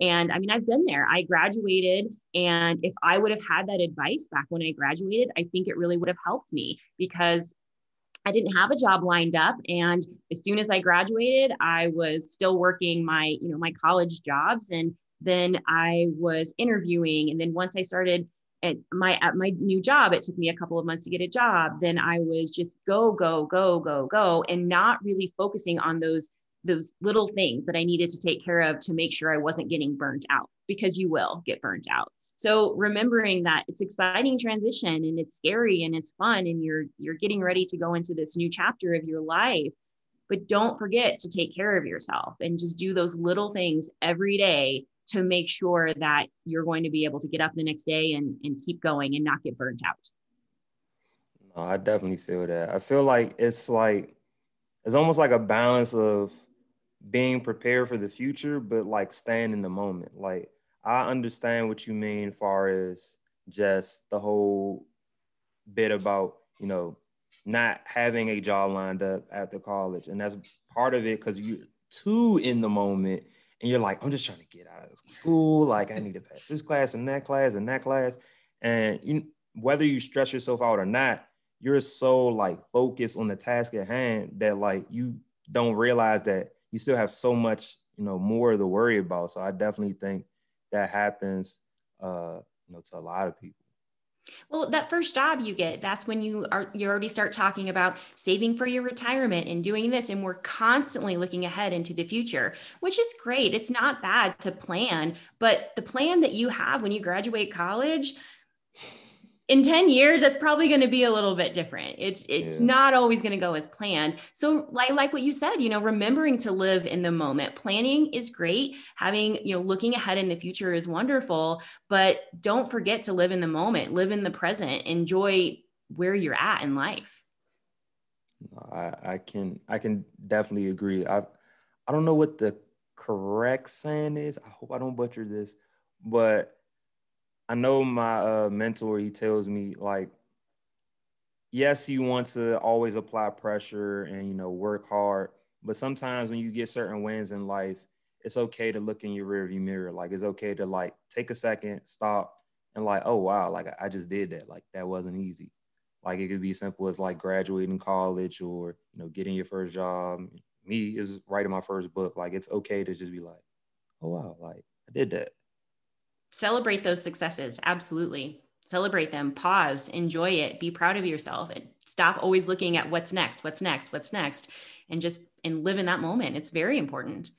And I mean, I've been there. I graduated, and if I would have had that advice back when I graduated, I think it really would have helped me because I didn't have a job lined up. And as soon as I graduated, I was still working my, you know, my college jobs. And then I was interviewing. And then once I started at my at my new job, it took me a couple of months to get a job. Then I was just go, go, go, go, go, and not really focusing on those those little things that I needed to take care of to make sure I wasn't getting burnt out because you will get burnt out. So remembering that it's exciting transition and it's scary and it's fun and you're you're getting ready to go into this new chapter of your life but don't forget to take care of yourself and just do those little things every day to make sure that you're going to be able to get up the next day and, and keep going and not get burnt out. No, I definitely feel that. I feel like it's like it's almost like a balance of being prepared for the future, but like staying in the moment. Like I understand what you mean, far as just the whole bit about you know not having a job lined up after college, and that's part of it because you're too in the moment, and you're like, I'm just trying to get out of school. Like I need to pass this class and that class and that class, and you whether you stress yourself out or not, you're so like focused on the task at hand that like you don't realize that you still have so much, you know, more to worry about. So I definitely think that happens, uh, you know, to a lot of people. Well, that first job you get, that's when you are you already start talking about saving for your retirement and doing this and we're constantly looking ahead into the future, which is great. It's not bad to plan, but the plan that you have when you graduate college, in 10 years that's probably going to be a little bit different. It's it's yeah. not always going to go as planned. So like like what you said you know remembering to live in the moment. Planning is great. Having you know looking ahead in the future is wonderful but don't forget to live in the moment live in the present enjoy where you're at in life. I i can i can definitely agree. I i don't know what the correct saying is. I hope i don't butcher this but I know my uh, mentor, he tells me like, yes, you want to always apply pressure and, you know, work hard. But sometimes when you get certain wins in life, it's okay to look in your rearview mirror. Like it's okay to like take a second, stop, and like, oh wow, like I just did that. Like that wasn't easy. Like it could be simple as like graduating college or you know getting your first job. Me is writing my first book. Like it's okay to just be like, oh wow, like I did that celebrate those successes. Absolutely. Celebrate them, pause, enjoy it, be proud of yourself, and stop always looking at what's next, what's next, what's next, and just and live in that moment. It's very important.